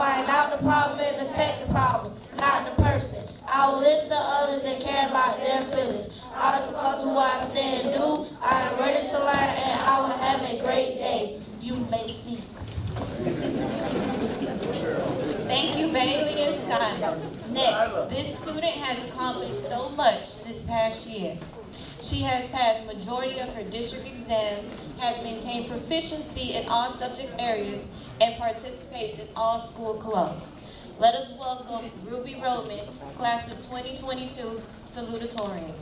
find out the problem and attack the problem, not the person. I will listen to others and care about their feelings. I responsible for what I say and do. I am ready to learn and I will have a great day. You may see. Thank you, Bailey and Son. Next, this student has accomplished so much this past year. She has passed majority of her district exams, has maintained proficiency in all subject areas, and participates in all school clubs. Let us welcome Ruby Roman, class of 2022 salutatorian.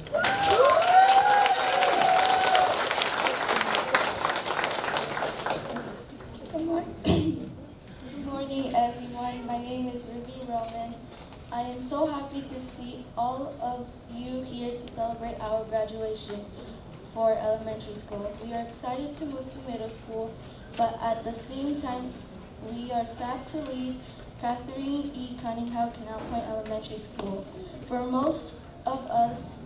Good morning. Good morning, everyone. My name is Ruby Roman. I am so happy to see all of you here to celebrate our graduation for elementary school. We are excited to move to middle school, but at the same time, we are sad to leave Catherine E. Cunningham Canal Point Elementary School. For most of us,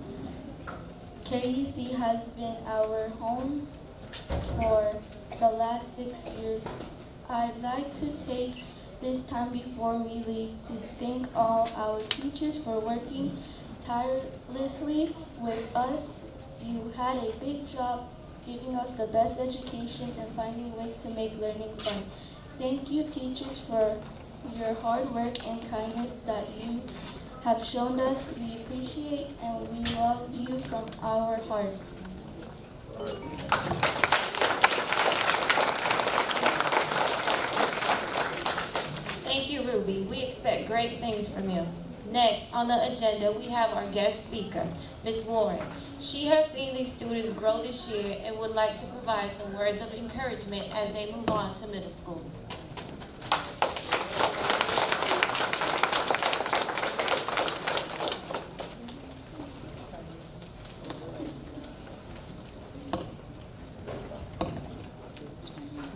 KEC has been our home for the last six years. I'd like to take this time before we leave to thank all our teachers for working tirelessly with us. You had a big job giving us the best education and finding ways to make learning fun. Thank you, teachers, for your hard work and kindness that you have shown us. We appreciate and we love you from our hearts. Thank you, Ruby. We expect great things from you. Next on the agenda, we have our guest speaker, Ms. Warren. She has seen these students grow this year and would like to provide some words of encouragement as they move on to middle school.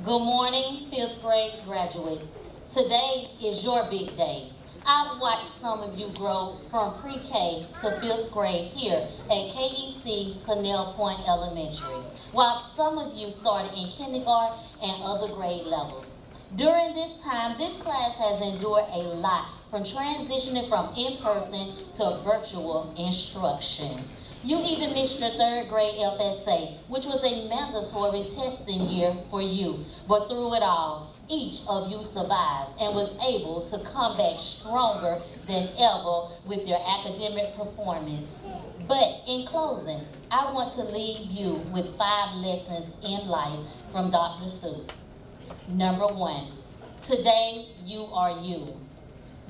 Good morning, fifth grade graduates. Today is your big day. I've watched some of you grow from pre-K to fifth grade here at KEC Canal Point Elementary, while some of you started in kindergarten and other grade levels. During this time, this class has endured a lot from transitioning from in-person to virtual instruction. You even missed your third grade FSA, which was a mandatory testing year for you. But through it all, each of you survived and was able to come back stronger than ever with your academic performance. But in closing, I want to leave you with five lessons in life from Dr. Seuss. Number one, today you are you.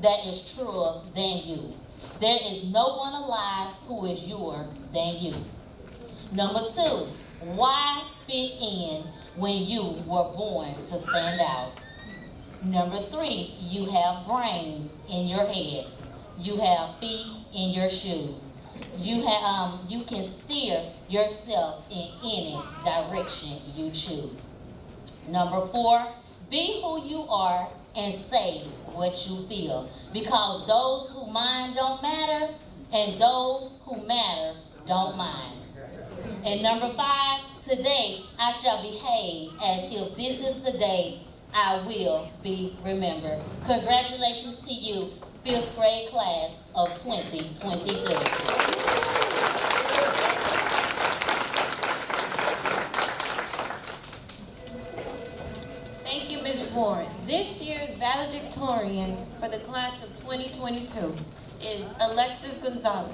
That is truer than you. There is no one alive who is youer than you. Number two, why fit in when you were born to stand out? Number three, you have brains in your head. You have feet in your shoes. You have um, you can steer yourself in any direction you choose. Number four, be who you are and say what you feel. Because those who mind don't matter, and those who matter don't mind. And number five, today I shall behave as if this is the day I will be remembered. Congratulations to you, fifth grade class of 2022. This year's valedictorian for the class of 2022 is Alexis Gonzalez.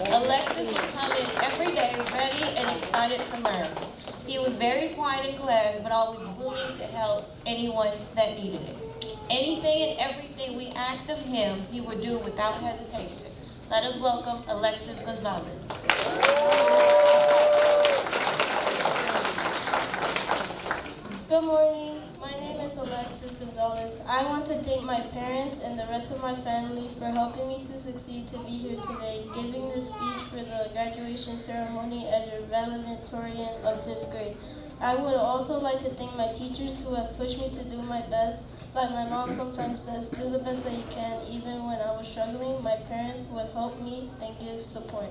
Alexis would come in every day ready and excited to learn. He was very quiet in class, but always willing to help anyone that needed it. Anything and everything we asked of him, he would do without hesitation. Let us welcome Alexis Gonzalez. Good morning. Name is Alexis I want to thank my parents and the rest of my family for helping me to succeed to be here today, giving this speech for the graduation ceremony as your valedictorian of fifth grade. I would also like to thank my teachers who have pushed me to do my best. Like my mom sometimes says, do the best that you can. Even when I was struggling, my parents would help me and give support.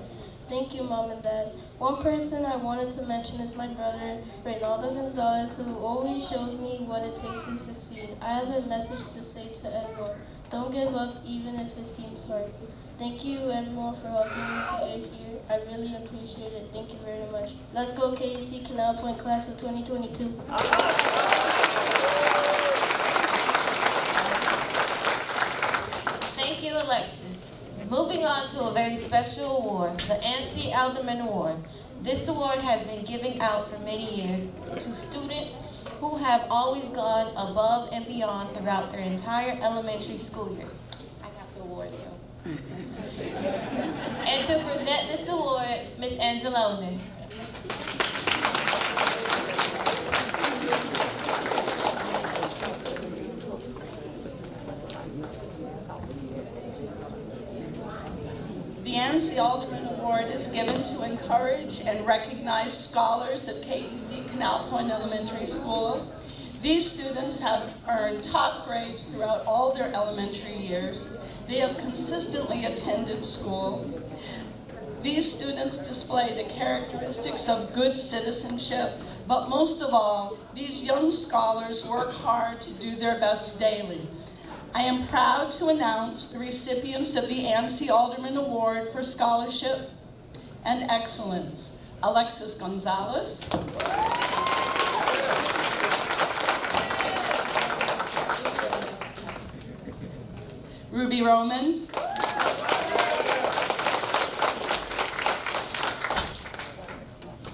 Thank you, Mom and Dad. One person I wanted to mention is my brother, Reynaldo Gonzalez, who always shows me what it takes to succeed. I have a message to say to everyone. Don't give up even if it seems hard. Thank you, everyone, for helping me to get here. I really appreciate it. Thank you very much. Let's go, KC Canal Point Class of 2022. Thank you, Alexis. Moving on to a very special award, the Ansi Alderman Award. This award has been given out for many years to students who have always gone above and beyond throughout their entire elementary school years. I got the award too. and to present this award, Ms. The Alderman Award is given to encourage and recognize scholars at KEC Canal Point Elementary School. These students have earned top grades throughout all their elementary years. They have consistently attended school. These students display the characteristics of good citizenship, but most of all, these young scholars work hard to do their best daily. I am proud to announce the recipients of the Ansi Alderman Award for Scholarship and Excellence. Alexis Gonzalez. Ruby Roman.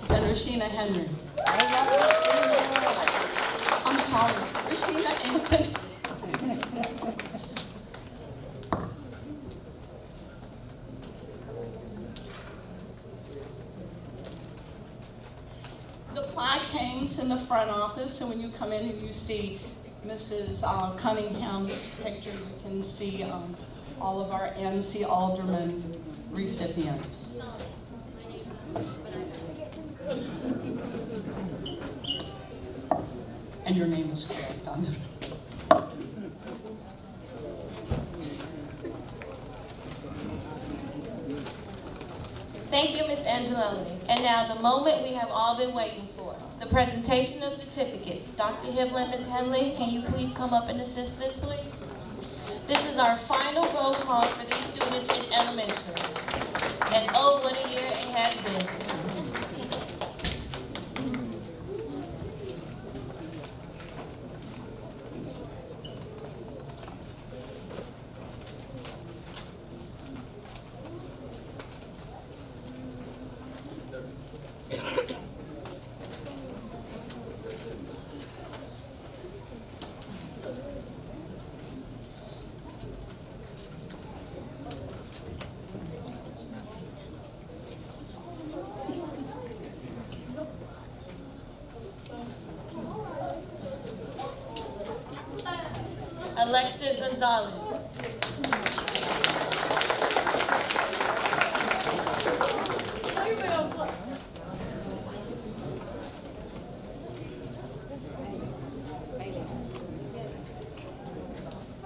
And Rashina Henry. I'm sorry, Rashina Anthony. The plaque hangs in the front office, so when you come in and you see Mrs. uh, Cunningham's picture, you can see um, all of our NC Alderman recipients. And your name is correct on the Thank you, Ms. Angeloni. And now the moment we have all been waiting for, the presentation of certificates. Hibble Ms. Henley, can you please come up and assist us, please? This is our final roll call for the students in elementary. And oh, what a year it has been. Alexis Gonzalez.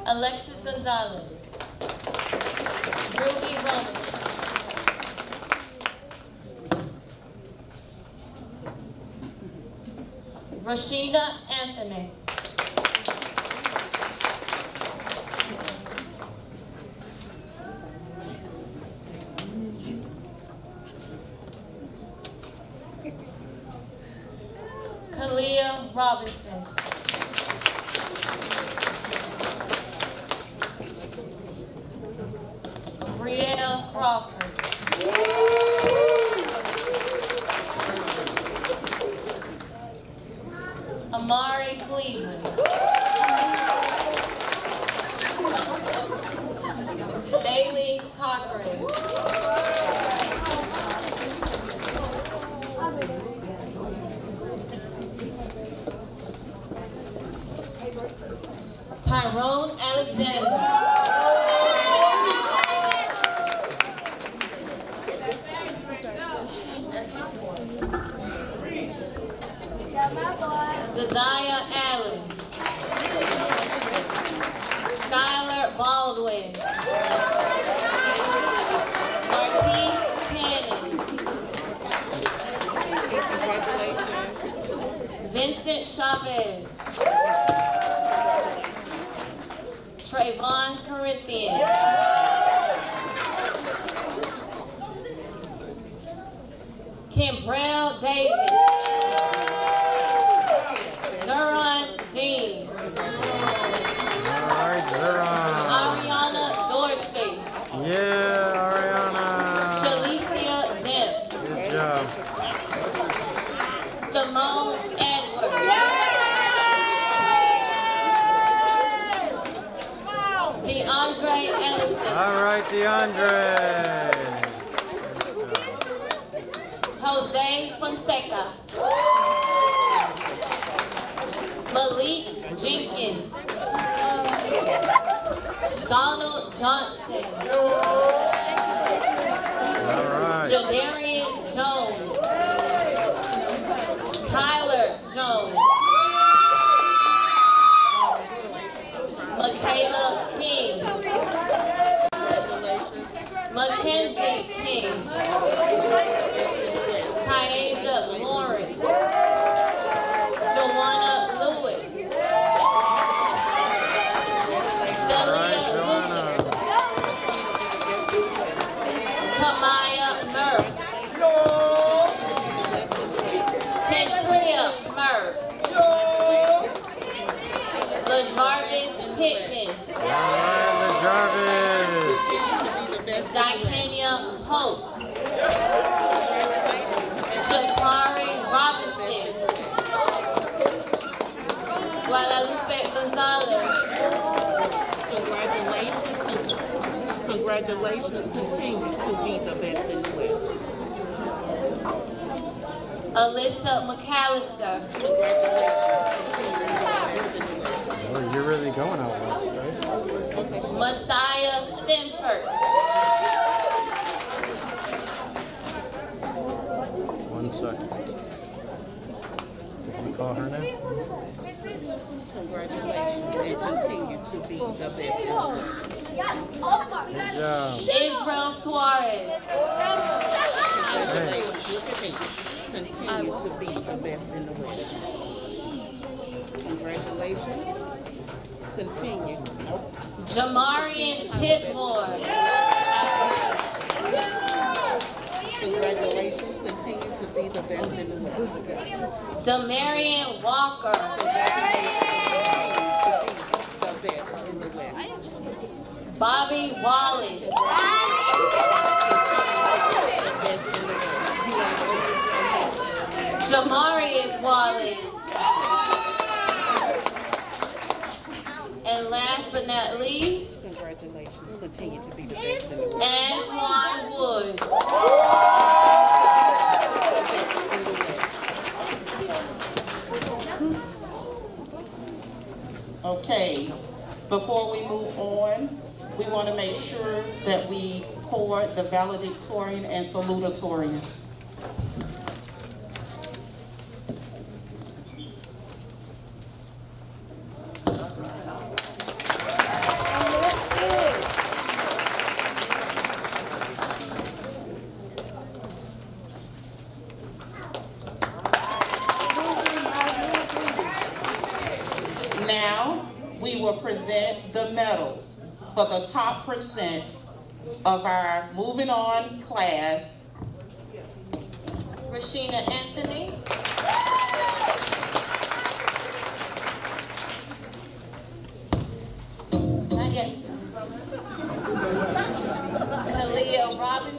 Alexis Gonzalez. Ruby Roman. Rashida Anthony. Kalia Robinson. Crawford. Amari Cleveland. Bailey Cochran. Tyrone Alexander. Desire Jenkins. Donald Johnson. Guadalupe Gonzalez. Congratulations. Congratulations. Continue to be the best in the West. Alyssa McAllister. Congratulations. Continue to be the best in the West. Oh, you're really going out west, right? Messiah Stinford. One second. Can you call her now? Congratulations and continue to be the best in the West. Good job. Israel Suarez. Congratulations. Look at me. Continue to be the best in the West. Congratulations. Continue. Nope. Jamarian Titmore. Congratulations. Continue to be the best in the West. Demarion Walker. Continue to be the best in the West. Bobby Wallace. Best in the West. You are the best. Jamarius Wallace. And last but not least, Congratulations. Continue to be the best in the West. Antoine Woods. Okay, before we move on, we want to make sure that we pour the valedictorian and salutatorian. Now, we will present the medals for the top percent of our moving on class. Rashina Anthony. Not yet. Kalia Amari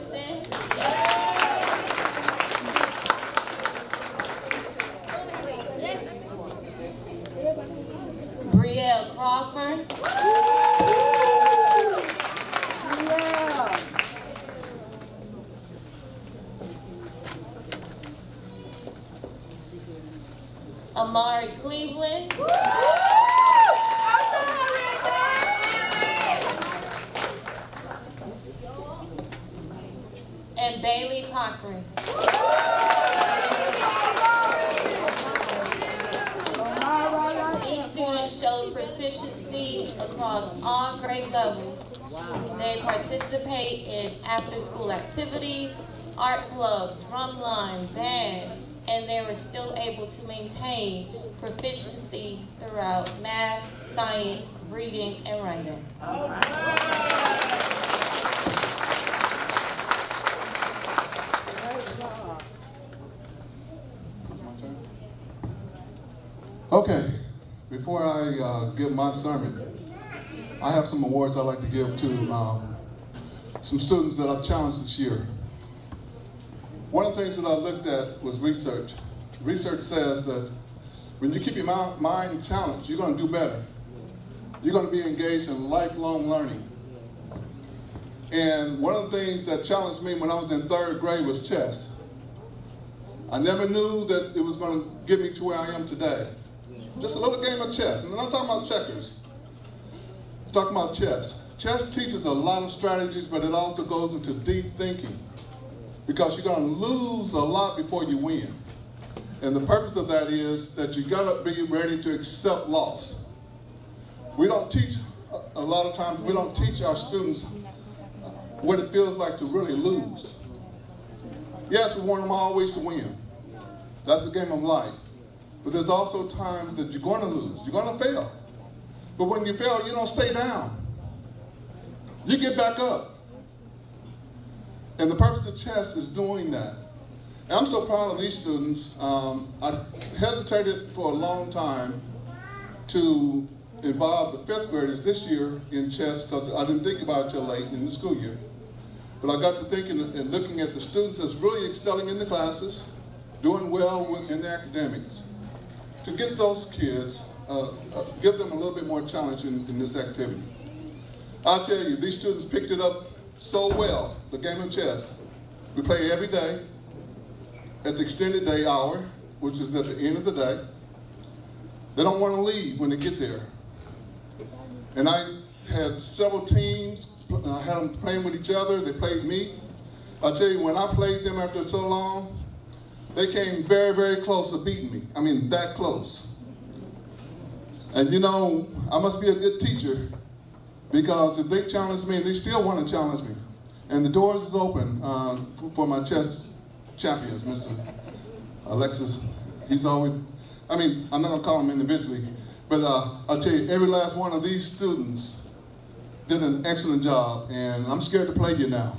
and Bailey Cochran. These students showed proficiency across all grade levels. They participate in after-school activities, art club, drumline, band, able to maintain proficiency throughout math, science, reading, and writing. Okay, before I uh, give my sermon, I have some awards I'd like to give to um, some students that I've challenged this year. One of the things that I looked at was research. Research says that when you keep your mind challenged, you're going to do better. You're going to be engaged in lifelong learning. And one of the things that challenged me when I was in third grade was chess. I never knew that it was going to get me to where I am today. Just a little game of chess. I'm not talking about checkers. I'm talking about chess. Chess teaches a lot of strategies, but it also goes into deep thinking. Because you're going to lose a lot before you win. And the purpose of that is that you got to be ready to accept loss. We don't teach, a- lot of times, we don't teach our students what it feels like to really lose. Yes, we want them always to win. That's the game of life. But there's also times that you're going to lose. You're going to fail. But when you fail, you don't stay down. You get back up. And the purpose of chess is doing that. And I'm so proud of these students. Um, I hesitated for a long time to involve the fifth graders this year in chess because I didn't think about it till late in the school year. But I got to thinking and looking at the students that's really excelling in the classes, doing well in their academics. To get those kids, uh, uh, give them a little bit more challenge in, in this activity. I'll tell you, these students picked it up so well, the game of chess. We play every day at the extended day hour, which is at the end of the day. They don't want to leave when they get there. And I had several teams, I had them playing with each other, they played me. I'll tell you, when I played them after so long, they came very, very close to beating me. I mean, that close. And you know, I must be a good teacher because if they challenge me, they still want to challenge me. And the doors is open uh, for, my chess champions, Mr. Alexis. He's always, I mean, I'm not to call him individually, but uh, I'll tell you, every last one of these students did an excellent job, and I'm scared to play you now.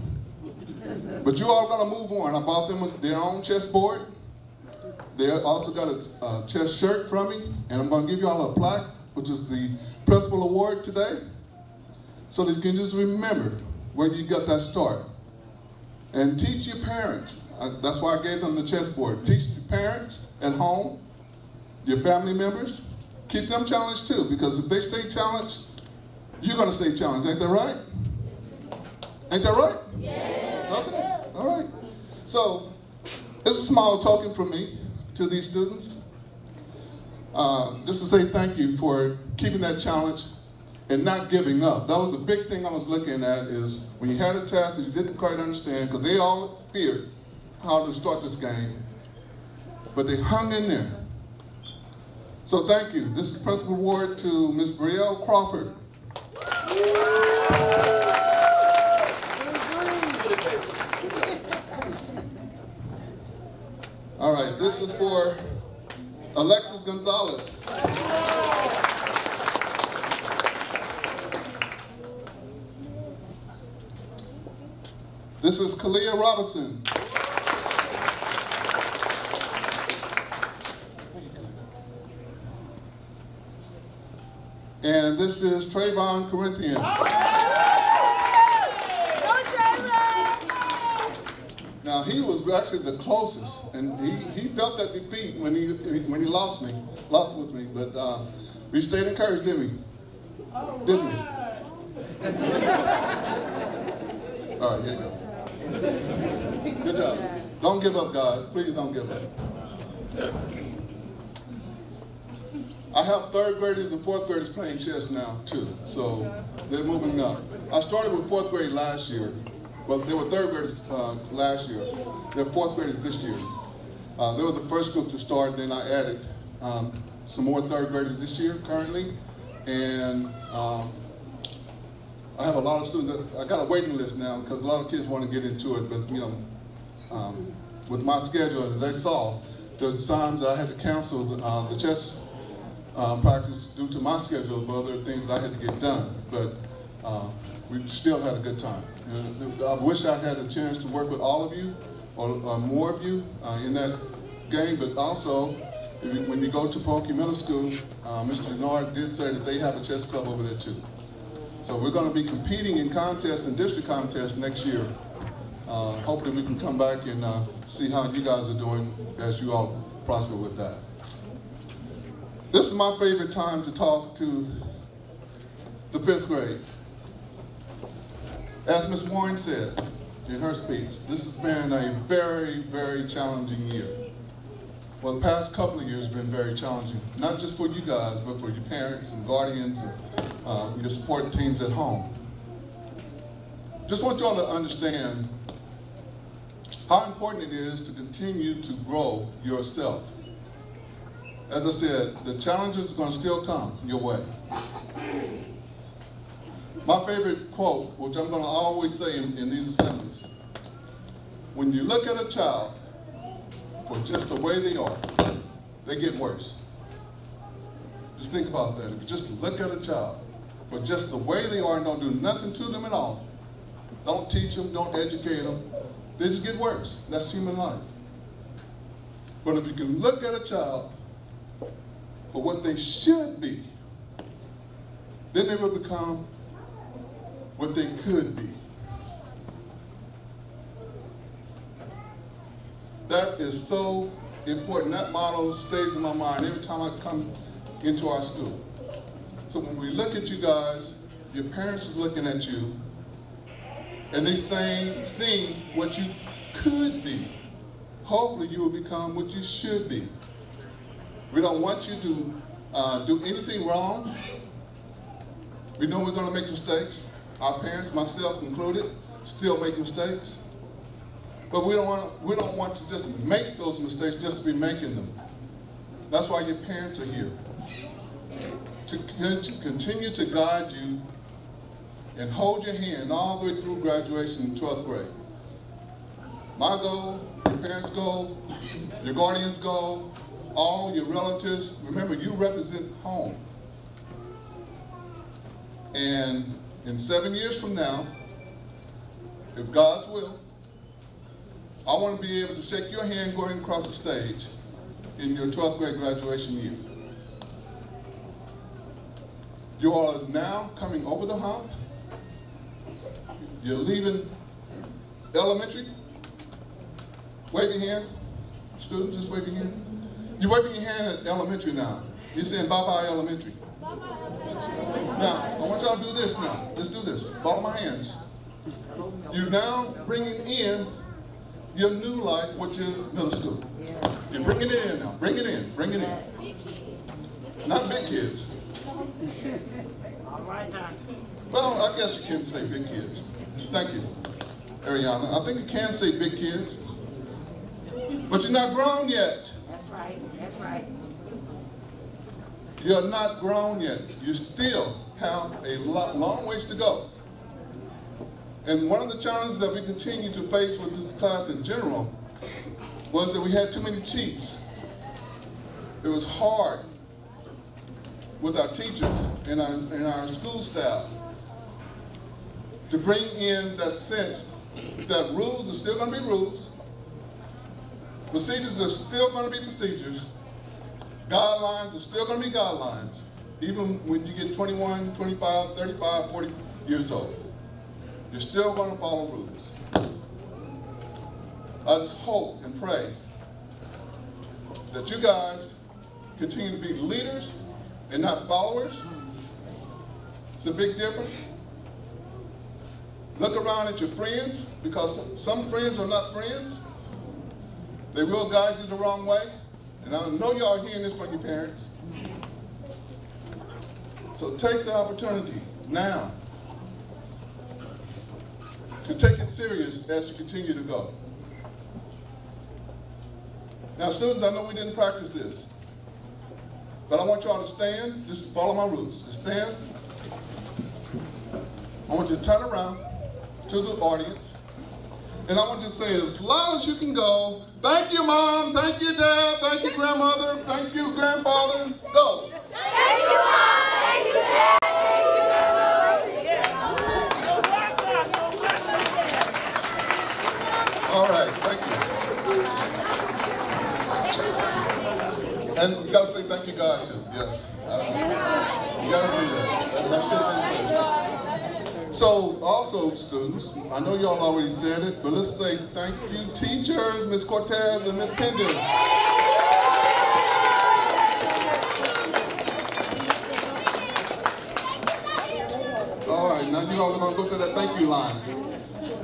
But you all gonna move on. I bought them their own chessboard. They also got a, a chess shirt from me, and I'm gonna give you all a plaque, which is the principal award today, so that you can just remember where you got that start. And teach your parents. I, that's why I gave them the chessboard. Teach your parents at home, your family members. Keep them challenged too, because if they stay challenged, you're gonna stay challenged. Ain't that right? Ain't that right? Yes. Okay, all right. So, it's a small token from me to these students. Uh, just to say thank you for keeping that challenge and not giving up. That was a big thing I was looking at is when you had a test that you didn't quite understand, because they all feared how to start this game, but they hung in there. So thank you. This is Principal Award to Ms. Brielle Crawford. All right, this is for Alexis Gonzalez. This is Kalia Robinson. And this is Trayvon Corinthian. Now he was actually the closest, and he, he felt that defeat when he when he lost me, lost with me. But uh, we stayed encouraged, didn't we? Didn't we? All right, here you go. Good job. Don't give up, guys. Please don't give up. I have third graders and fourth graders playing chess now too, so they're moving up. I started with fourth grade last year. Well, they were third graders uh, last year. They're fourth graders this year. Uh, they were the first group to start, then I added um, some more third graders this year currently. And um, I have a lot of students, that, I got a waiting list now because a lot of kids want to get into it, but you know, um, with my schedule, as they saw, the times I had to cancel uh, the chess um, practice due to my schedule of other things that I had to get done. But uh, we still had a good time. And I wish I had a chance to work with all of you or, or more of you uh, in that game, but also you- when you go to Pahokee Middle School, uh, Mr. Denard did say that they have a chess club over there too. So we're going to be competing in contests and district contests next year. Uh, hopefully we can come back and uh, see how you guys are doing as you all prosper with that. This is my favorite time to talk to the fifth grade. As Ms. Warren said in her speech, this has been a very, very challenging year. Well, the past couple of years have been very challenging, not just for you guys, but for your parents and guardians and uh, your support teams at home. Just want y'all to understand how important it is to continue to grow yourself. As I said, the challenges are going to still come your way. My favorite quote, which I'm going to always say in, in these assemblies, when you look at a child for just the way they are, they get worse. Just think about that. If you just look at a child for just the way they are and don't do nothing to them at all, don't teach them, don't educate them, they just get worse. That's human life. But if you can look at a child for what they should be, then they will become what they could be. That is so important. That motto stays in my mind every time I come into our school. So when we look at you guys, your parents is looking at you, and they saying, seeing what you could be. Hopefully you will become what you should be. We don't want you to uh, do anything wrong. We know we're going to make mistakes. Our parents, myself included, still make mistakes. But we don't want we don't want to just make those mistakes just to be making them. That's why your parents are here to, to continue to guide you and hold your hand all the way through graduation in 12th grade. My goal, your parents' goal, your guardians' goal, all your relatives. Remember, you represent home. And in seven years from now, if God's will, I want to be able to shake your hand going across the stage in your 12th grade graduation year. You are now coming over the hump. You're leaving elementary. Wave your hand. Students, just wave your hand. You're waving your hand at elementary now. You're saying bye-bye elementary. Now, I want y'all to do this now. Let's do this. Follow my hands. You're now bringing in your new life, which is middle school. You're bringing it in now. Bring it in. Bring it in. Not big kids. Well, I guess you can say big kids. Thank you, Ariana. I think you can say big kids. But you're not grown yet. That's right, that's right. You're not grown yet. You still have a lot, long ways to go. And one of the challenges that we continue to face with this class in general was that we had too many chiefs. It was hard with our teachers and our, and our school staff to bring in that sense that rules are still going to be rules, procedures are still going to be procedures, guidelines are still going to be guidelines, even when you get 21, 25, 35, 40 years old. You're still going to follow rules. I just hope and pray that you guys continue to be leaders and not followers. It's a big difference. Look around at your friends because some friends are not friends. They will guide you the wrong way. And I know y'all hearing this from your parents. So take the opportunity now to take it serious as you continue to go. Now, students, I know we didn't practice this, but I want y'all to stand, just follow my rules. Just stand. I want you to turn around to the audience, and I want you to say as loud as you can go, thank you, mom, thank you, dad, thank you, grandmother, thank you, grandfather, go. Thank you, Mom. Thank you, Dad. All right, thank you. And you gotta say thank you, God, too, yes. Uh, You gotta say that. That- That should have been first. So, also, students, I know y'all already said it, but let's say thank you, teachers, Miss Cortez and Miss Pendon. All right, now you all are gonna go to that thank you line.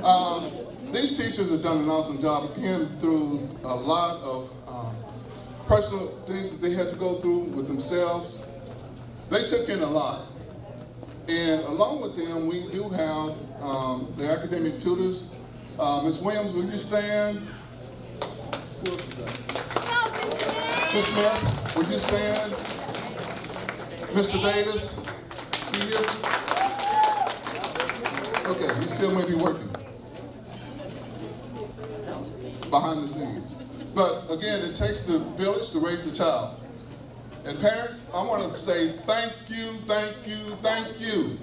Um, these teachers have done an awesome job, again, through a lot of um, personal things that they had to go through with themselves. They took in a lot. And along with them, we do have um, the academic tutors. Uh, Ms. Williams, will you stand? Ms. Smith, would you stand? Mr. Davis, see you? Okay, he still may be working behind the scenes. But again, it takes the village to raise the child. And parents, I want to say thank you, thank you, thank you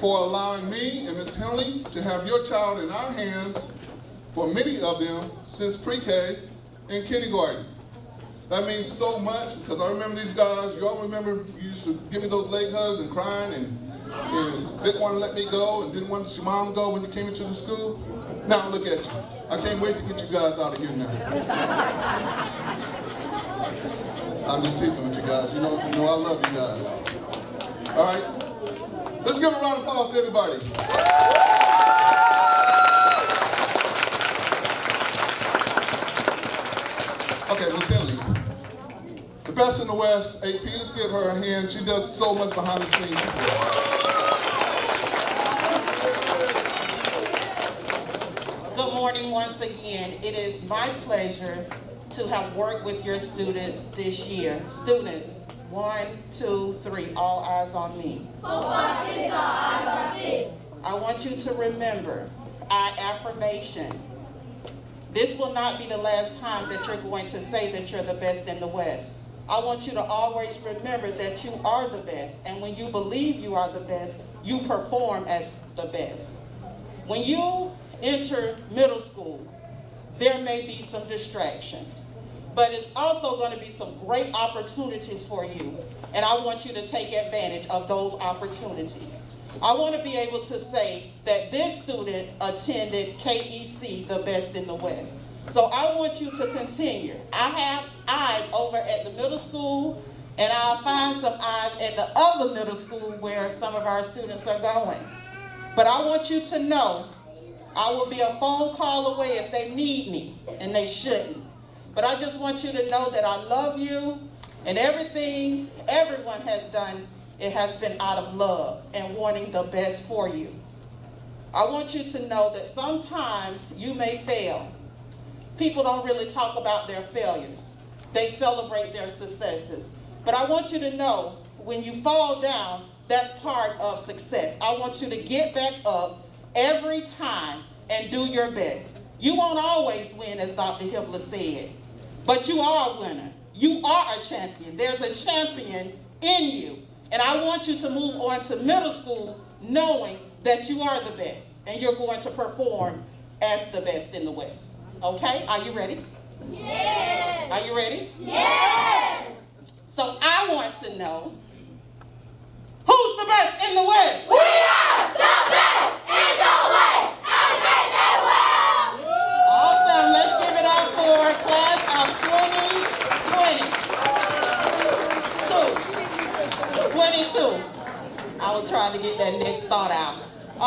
for allowing me and Ms. Henley to have your child in our hands for many of them since pre-K and kindergarten. That means so much because I remember these guys, y'all remember you used to give me those leg hugs and crying and, and didn't want to let me go and didn't want to see mom go when you came into the school. Now look at you. I can't wait to get you guys out of here now. I'm just teasing with you guys. You know, you know I love you guys. All right? Let's give a round of applause to everybody. Okay, Henley. The best in the West, AP, let's give her a hand. She does so much behind the scenes. Good morning once again. It is my pleasure to have worked with your students this year. Students, one, two, three, all eyes on me. I want you to remember our affirmation. This will not be the last time that you're going to say that you're the best in the West. I want you to always remember that you are the best. And when you believe you are the best, you perform as the best. When you enter middle school, there may be some distractions, but it's also going to be some great opportunities for you. And I want you to take advantage of those opportunities. I want to be able to say that this student attended KEC, the best in the West. So I want you to continue. I have eyes over at the middle school, and I'll find some eyes at the other middle school where some of our students are going. But I want you to know I will be a phone call away if they need me, and they shouldn't. But I just want you to know that I love you, and everything everyone has done, it has been out of love and wanting the best for you. I want you to know that sometimes you may fail. People don't really talk about their failures. They celebrate their successes. But I want you to know when you fall down, that's part of success. I want you to get back up every time and do your best. You won't always win, as Dr. Hibbler said, but you are a winner. You are a champion. There's a champion in you. And I want you to move on to middle school knowing that you are the best and you're going to perform as the best in the West. Okay? Are you ready? Yes. Are you ready? Yes. So I want to know who's the best in the West? We are the best in the West. Elementary world. Awesome. Let's give it up for class of 2022. 22. I was trying to get that next thought out.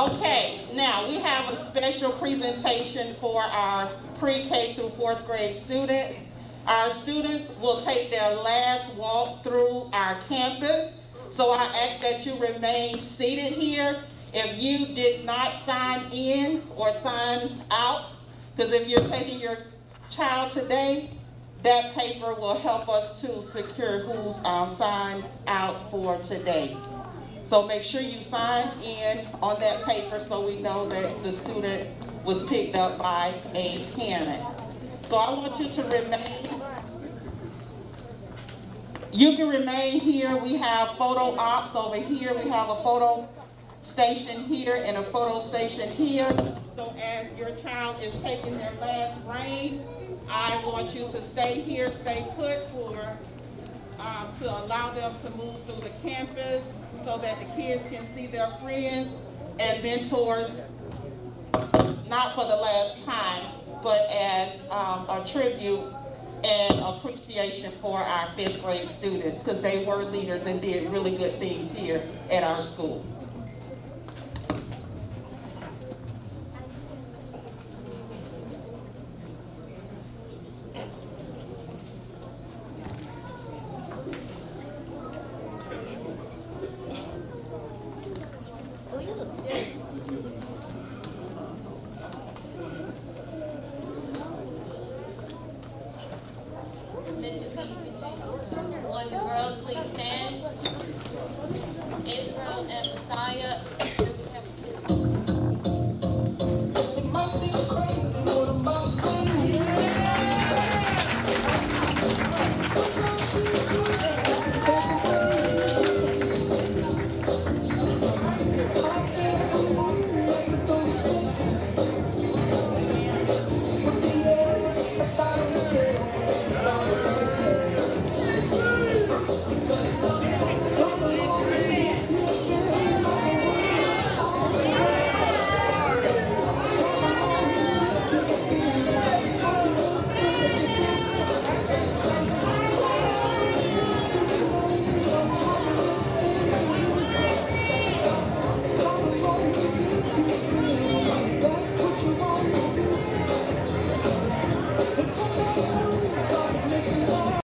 Okay, now we have a special presentation for our pre-K through fourth grade students. Our students will take their last walk through our campus. So I ask that you remain seated here. If you did not sign in or sign out, because if you're taking your child today, that paper will help us to secure who's um, signed out for today. So make sure you sign in on that paper so we know that the student was picked up by a parent. So I want you to remain you can remain here. We have photo ops over here. We have a photo station here and a photo station here. So as your child is taking their last reign, I want you to stay here, stay put for, um, to allow them to move through the campus so that the kids can see their friends and mentors, not for the last time, but as um, a tribute and appreciation for our fifth grade students because they were leaders and did really good things here at our school. Boys and girls, please stand. Israel and Messiah